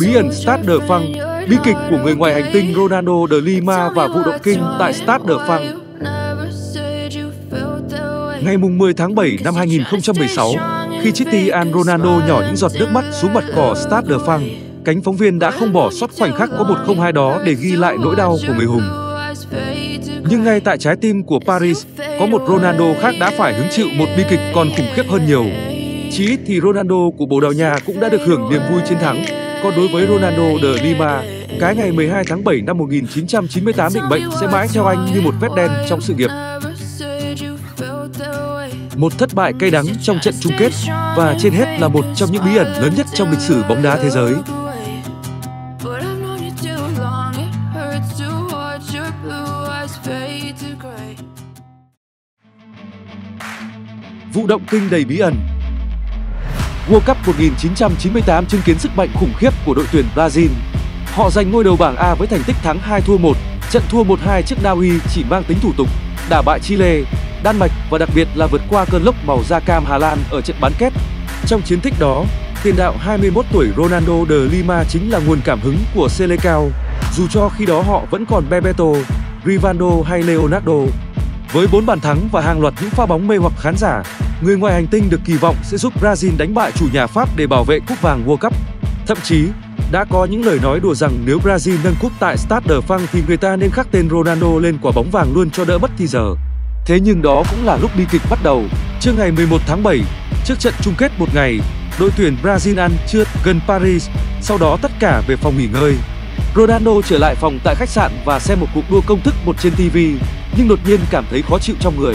Bí ẩn Stade de France, bi kịch của người ngoài hành tinh Ronaldo de Lima và vụ động kinh tại Stade de France. Ngày 10 tháng 7 năm 2016, khi Cristiano Ronaldo nhỏ những giọt nước mắt xuống mặt cỏ Stade de France, cánh phóng viên đã không bỏ sót khoảnh khắc có một không hai đó để ghi lại nỗi đau của người hùng. Nhưng ngay tại trái tim của Paris, có một Ronaldo khác đã phải hứng chịu một bi kịch còn khủng khiếp hơn nhiều. Chí ít thì Ronaldo của Bồ Đào Nha cũng đã được hưởng niềm vui chiến thắng. Còn đối với Ronaldo de Lima, cái ngày 12 tháng 7 năm 1998 định mệnh sẽ mãi theo anh như một vết đen trong sự nghiệp. Một thất bại cay đắng trong trận chung kết và trên hết là một trong những bí ẩn lớn nhất trong lịch sử bóng đá thế giới. Vụ động kinh đầy bí ẩn World Cup 1998 chứng kiến sức mạnh khủng khiếp của đội tuyển Brazil. Họ giành ngôi đầu bảng A với thành tích thắng 2 thua 1, trận thua 1-2 trước Na Uy chỉ mang tính thủ tục, đả bại Chile, Đan Mạch và đặc biệt là vượt qua cơn lốc màu da cam Hà Lan ở trận bán kết. Trong chiến tích đó, tiền đạo 21 tuổi Ronaldo de Lima chính là nguồn cảm hứng của Selecao, dù cho khi đó họ vẫn còn Bebeto, Rivaldo hay Leonardo. Với 4 bàn thắng và hàng loạt những pha bóng mê hoặc khán giả, người ngoài hành tinh được kỳ vọng sẽ giúp Brazil đánh bại chủ nhà Pháp để bảo vệ cúp vàng World Cup. Thậm chí, đã có những lời nói đùa rằng nếu Brazil nâng cúp tại Stade de France thì người ta nên khắc tên Ronaldo lên quả bóng vàng luôn cho đỡ bất thi giờ. Thế nhưng đó cũng là lúc bi kịch bắt đầu. Trước ngày 11 tháng 7, trước trận chung kết một ngày, đội tuyển Brazil ăn trưa gần Paris, sau đó tất cả về phòng nghỉ ngơi. Ronaldo trở lại phòng tại khách sạn và xem một cuộc đua công thức một trên TV, nhưng đột nhiên cảm thấy khó chịu trong người.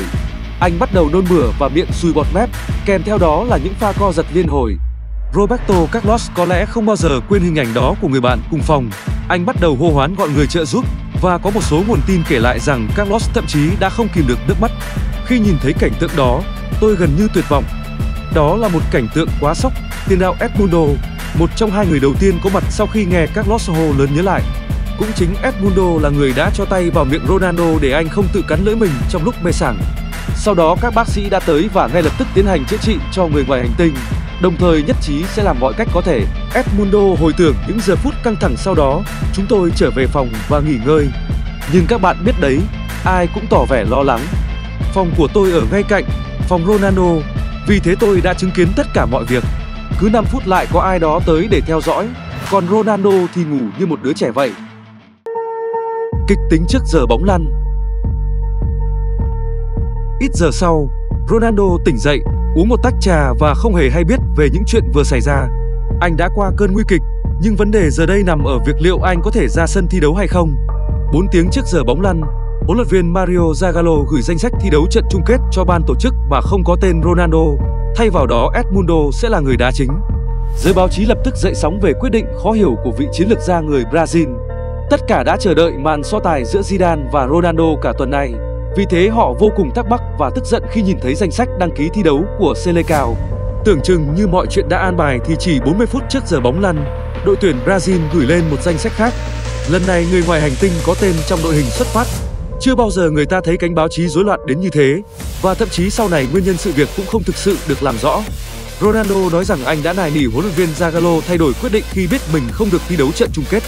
Anh bắt đầu nôn mửa và miệng sùi bọt mép, kèm theo đó là những pha co giật liên hồi. Roberto Carlos có lẽ không bao giờ quên hình ảnh đó của người bạn cùng phòng. Anh bắt đầu hô hoán gọi người trợ giúp và có một số nguồn tin kể lại rằng Carlos thậm chí đã không kìm được nước mắt. Khi nhìn thấy cảnh tượng đó, tôi gần như tuyệt vọng. Đó là một cảnh tượng quá sốc. Tiền đạo Edmundo, một trong hai người đầu tiên có mặt sau khi nghe Carlos hô lớn nhớ lại. Cũng chính Edmundo là người đã cho tay vào miệng Ronaldo để anh không tự cắn lưỡi mình trong lúc mê sảng. Sau đó các bác sĩ đã tới và ngay lập tức tiến hành chữa trị cho người ngoài hành tinh, đồng thời nhất trí sẽ làm mọi cách có thể. Edmundo hồi tưởng những giờ phút căng thẳng sau đó, chúng tôi trở về phòng và nghỉ ngơi. Nhưng các bạn biết đấy, ai cũng tỏ vẻ lo lắng. Phòng của tôi ở ngay cạnh, phòng Ronaldo, vì thế tôi đã chứng kiến tất cả mọi việc. Cứ 5 phút lại có ai đó tới để theo dõi, còn Ronaldo thì ngủ như một đứa trẻ vậy. Kịch tính trước giờ bóng lăn Ít giờ sau, Ronaldo tỉnh dậy, uống một tách trà và không hề hay biết về những chuyện vừa xảy ra. Anh đã qua cơn nguy kịch, nhưng vấn đề giờ đây nằm ở việc liệu anh có thể ra sân thi đấu hay không. 4 tiếng trước giờ bóng lăn, huấn luyện viên Mario Zagallo gửi danh sách thi đấu trận chung kết cho ban tổ chức mà không có tên Ronaldo, thay vào đó Edmundo sẽ là người đá chính. Giới báo chí lập tức dậy sóng về quyết định khó hiểu của vị chiến lược gia người Brazil. Tất cả đã chờ đợi màn so tài giữa Zidane và Ronaldo cả tuần này. Vì thế họ vô cùng thắc mắc và tức giận khi nhìn thấy danh sách đăng ký thi đấu của Selecao. Tưởng chừng như mọi chuyện đã an bài thì chỉ 40 phút trước giờ bóng lăn, đội tuyển Brazil gửi lên một danh sách khác. Lần này người ngoài hành tinh có tên trong đội hình xuất phát. Chưa bao giờ người ta thấy cánh báo chí rối loạn đến như thế và thậm chí sau này nguyên nhân sự việc cũng không thực sự được làm rõ. Ronaldo nói rằng anh đã nài nỉ huấn luyện viên Zagallo thay đổi quyết định khi biết mình không được thi đấu trận chung kết.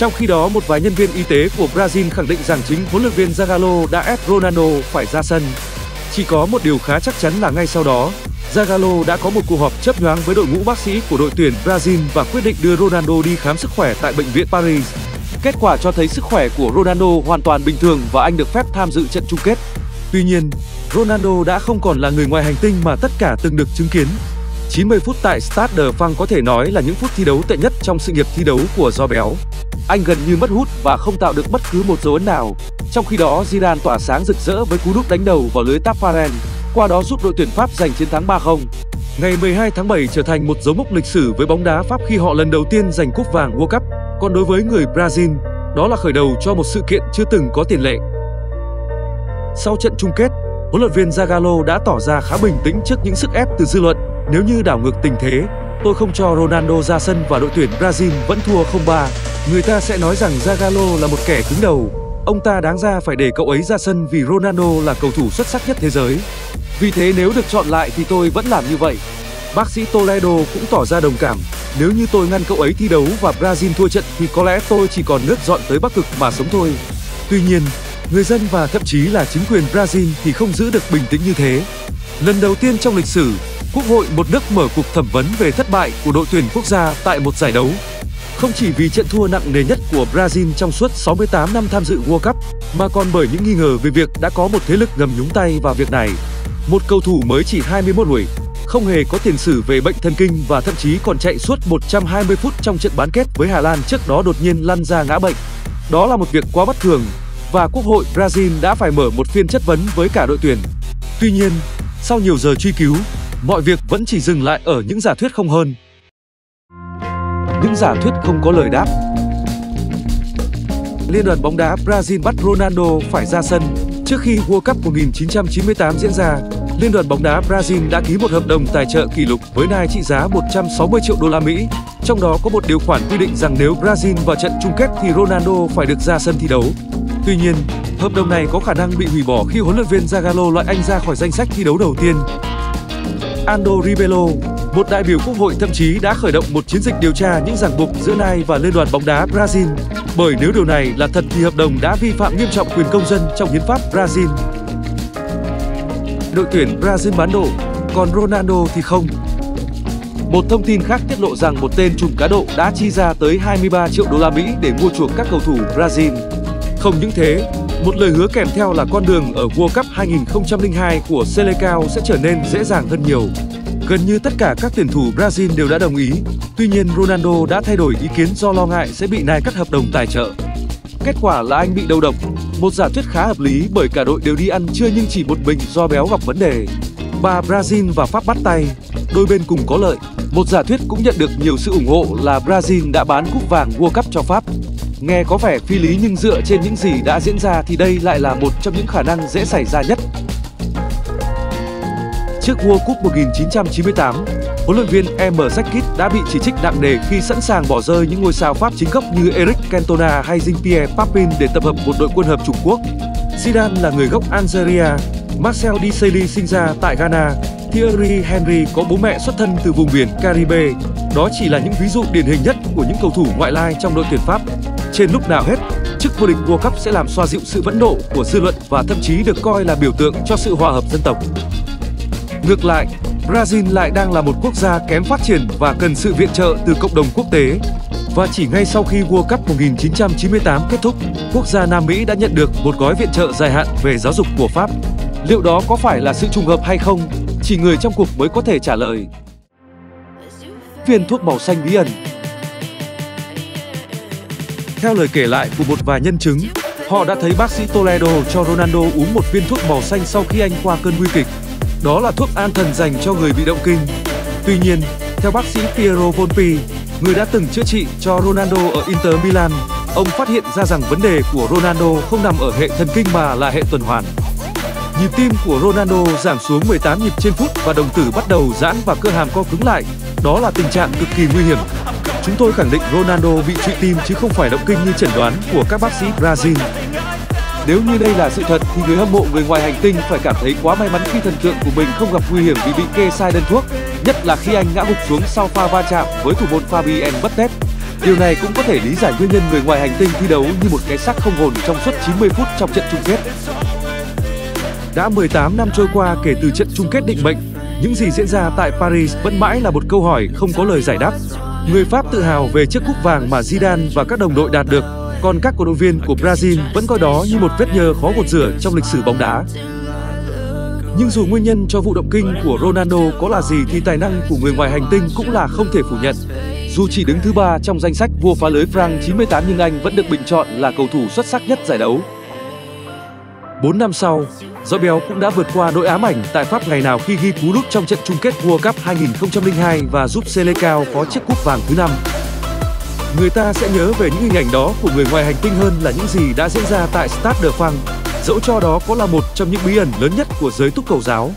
Trong khi đó, một vài nhân viên y tế của Brazil khẳng định rằng chính huấn luyện viên Zagallo đã ép Ronaldo phải ra sân. Chỉ có một điều khá chắc chắn là ngay sau đó, Zagallo đã có một cuộc họp chấp nhoáng với đội ngũ bác sĩ của đội tuyển Brazil và quyết định đưa Ronaldo đi khám sức khỏe tại bệnh viện Paris. Kết quả cho thấy sức khỏe của Ronaldo hoàn toàn bình thường và anh được phép tham dự trận chung kết. Tuy nhiên, Ronaldo đã không còn là người ngoài hành tinh mà tất cả từng được chứng kiến. 90 phút tại Stade de France có thể nói là những phút thi đấu tệ nhất trong sự nghiệp thi đấu của Do Béo. Anh gần như mất hút và không tạo được bất cứ một dấu ấn nào. Trong khi đó, Zidane tỏa sáng rực rỡ với cú đúp đánh đầu vào lưới Tafarel, qua đó giúp đội tuyển Pháp giành chiến thắng 3-0. Ngày 12 tháng 7 trở thành một dấu mốc lịch sử với bóng đá Pháp khi họ lần đầu tiên giành cúp vàng World Cup. Còn đối với người Brazil, đó là khởi đầu cho một sự kiện chưa từng có tiền lệ. Sau trận chung kết, huấn luyện viên Zagallo đã tỏ ra khá bình tĩnh trước những sức ép từ dư luận. Nếu như đảo ngược tình thế, tôi không cho Ronaldo ra sân và đội tuyển Brazil vẫn thua 0-3. Người ta sẽ nói rằng Zagallo là một kẻ cứng đầu. Ông ta đáng ra phải để cậu ấy ra sân vì Ronaldo là cầu thủ xuất sắc nhất thế giới. Vì thế nếu được chọn lại thì tôi vẫn làm như vậy. Bác sĩ Toledo cũng tỏ ra đồng cảm. Nếu như tôi ngăn cậu ấy thi đấu và Brazil thua trận thì có lẽ tôi chỉ còn nước dọn tới Bắc Cực mà sống thôi. Tuy nhiên, người dân và thậm chí là chính quyền Brazil thì không giữ được bình tĩnh như thế. Lần đầu tiên trong lịch sử, Quốc hội một nước mở cuộc thẩm vấn về thất bại của đội tuyển quốc gia tại một giải đấu. Không chỉ vì trận thua nặng nề nhất của Brazil trong suốt 68 năm tham dự World Cup, mà còn bởi những nghi ngờ về việc đã có một thế lực ngầm nhúng tay vào việc này. Một cầu thủ mới chỉ 21 tuổi, không hề có tiền sử về bệnh thần kinh và thậm chí còn chạy suốt 120 phút trong trận bán kết với Hà Lan trước đó đột nhiên lăn ra ngã bệnh. Đó là một việc quá bất thường và Quốc hội Brazil đã phải mở một phiên chất vấn với cả đội tuyển. Tuy nhiên, sau nhiều giờ truy cứu, mọi việc vẫn chỉ dừng lại ở những giả thuyết không hơn. Những giả thuyết không có lời đáp. Liên đoàn bóng đá Brazil bắt Ronaldo phải ra sân trước khi World Cup 1998 diễn ra. Liên đoàn bóng đá Brazil đã ký một hợp đồng tài trợ kỷ lục với Nike trị giá 160 triệu đô la Mỹ. Trong đó có một điều khoản quy định rằng nếu Brazil vào trận chung kết thì Ronaldo phải được ra sân thi đấu. Tuy nhiên, hợp đồng này có khả năng bị hủy bỏ khi huấn luyện viên Zagallo loại anh ra khỏi danh sách thi đấu đầu tiên. Ando Ribello, một đại biểu quốc hội thậm chí đã khởi động một chiến dịch điều tra những ràng buộc giữa Nai và Liên đoàn bóng đá Brazil, bởi nếu điều này là thật thì hợp đồng đã vi phạm nghiêm trọng quyền công dân trong hiến pháp Brazil. Đội tuyển Brazil bán độ, còn Ronaldo thì không. Một thông tin khác tiết lộ rằng một tên trùm cá độ đã chi ra tới 23 triệu đô la Mỹ để mua chuộc các cầu thủ Brazil. Không những thế, một lời hứa kèm theo là con đường ở World Cup 2002 của Selecao sẽ trở nên dễ dàng hơn nhiều. Gần như tất cả các tuyển thủ Brazil đều đã đồng ý. Tuy nhiên Ronaldo đã thay đổi ý kiến do lo ngại sẽ bị Nike cắt hợp đồng tài trợ. Kết quả là anh bị đầu độc, một giả thuyết khá hợp lý bởi cả đội đều đi ăn trưa nhưng chỉ một mình do béo gặp vấn đề. Ba Brazil và Pháp bắt tay, đôi bên cùng có lợi. Một giả thuyết cũng nhận được nhiều sự ủng hộ là Brazil đã bán cúp vàng World Cup cho Pháp. Nghe có vẻ phi lý nhưng dựa trên những gì đã diễn ra thì đây lại là một trong những khả năng dễ xảy ra nhất. Trước World Cup 1998, huấn luyện viên M. Sakit đã bị chỉ trích nặng nề khi sẵn sàng bỏ rơi những ngôi sao Pháp chính gốc như Eric Cantona hay Jean-Pierre Papin để tập hợp một đội quân hợp Trung Quốc. Zidane là người gốc Algeria, Marcel Desailly sinh ra tại Ghana, Thierry Henry có bố mẹ xuất thân từ vùng biển Caribe. Đó chỉ là những ví dụ điển hình nhất của những cầu thủ ngoại lai trong đội tuyển Pháp. Trên lúc nào hết, chức vô địch World Cup sẽ làm xoa dịu sự vẫn nộ của dư luận và thậm chí được coi là biểu tượng cho sự hòa hợp dân tộc. Ngược lại, Brazil lại đang là một quốc gia kém phát triển và cần sự viện trợ từ cộng đồng quốc tế. Và chỉ ngay sau khi World Cup 1998 kết thúc, quốc gia Nam Mỹ đã nhận được một gói viện trợ dài hạn về giáo dục của Pháp. Liệu đó có phải là sự trùng hợp hay không? Chỉ người trong cuộc mới có thể trả lời. Viên thuốc màu xanh bí ẩn theo lời kể lại của một vài nhân chứng, họ đã thấy bác sĩ Toledo cho Ronaldo uống một viên thuốc màu xanh sau khi anh qua cơn nguy kịch. Đó là thuốc an thần dành cho người bị động kinh. Tuy nhiên, theo bác sĩ Piero Volpi, người đã từng chữa trị cho Ronaldo ở Inter Milan, ông phát hiện ra rằng vấn đề của Ronaldo không nằm ở hệ thần kinh mà là hệ tuần hoàn. Nhịp tim của Ronaldo giảm xuống 18 nhịp trên phút và đồng tử bắt đầu giãn và cơ hàm co cứng lại. Đó là tình trạng cực kỳ nguy hiểm. Chúng tôi khẳng định Ronaldo bị trụy tim chứ không phải động kinh như chẩn đoán của các bác sĩ Brazil. Nếu như đây là sự thật thì người hâm mộ người ngoài hành tinh phải cảm thấy quá may mắn khi thần tượng của mình không gặp nguy hiểm vì bị kê sai đơn thuốc, nhất là khi anh ngã gục xuống sau pha va chạm với thủ môn Fabien Barthez. Điều này cũng có thể lý giải nguyên nhân người ngoài hành tinh thi đấu như một cái xác không hồn trong suốt 90 phút trong trận chung kết. Đã 18 năm trôi qua kể từ trận chung kết định mệnh, những gì diễn ra tại Paris vẫn mãi là một câu hỏi không có lời giải đáp. Người Pháp tự hào về chiếc cúp vàng mà Zidane và các đồng đội đạt được, còn các cổ động viên của Brazil vẫn coi đó như một vết nhơ khó gột rửa trong lịch sử bóng đá. Nhưng dù nguyên nhân cho vụ động kinh của Ronaldo có là gì thì tài năng của người ngoài hành tinh cũng là không thể phủ nhận. Dù chỉ đứng thứ ba trong danh sách vua phá lưới Frank 98 nhưng anh vẫn được bình chọn là cầu thủ xuất sắc nhất giải đấu. 4 năm sau, Dõi béo cũng đã vượt qua nỗi ám ảnh tại Pháp ngày nào khi ghi cú đúp trong trận chung kết World Cup 2002 và giúp Selecao có chiếc cúp vàng thứ năm. Người ta sẽ nhớ về những hình ảnh đó của người ngoài hành tinh hơn là những gì đã diễn ra tại Stade de France, dẫu cho đó có là một trong những bí ẩn lớn nhất của giới túc cầu giáo.